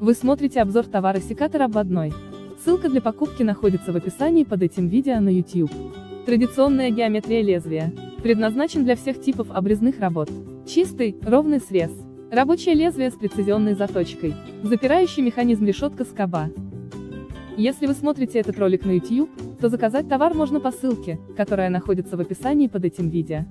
Вы смотрите обзор товара секатор обводной. Ссылка для покупки находится в описании под этим видео на YouTube. Традиционная геометрия лезвия. Предназначен для всех типов обрезных работ. Чистый, ровный срез. Рабочее лезвие с прецизионной заточкой. Запирающий механизм решетка скоба. Если вы смотрите этот ролик на YouTube, то заказать товар можно по ссылке, которая находится в описании под этим видео.